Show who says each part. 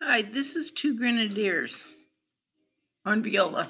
Speaker 1: Hi, this is Two Grenadiers on viola.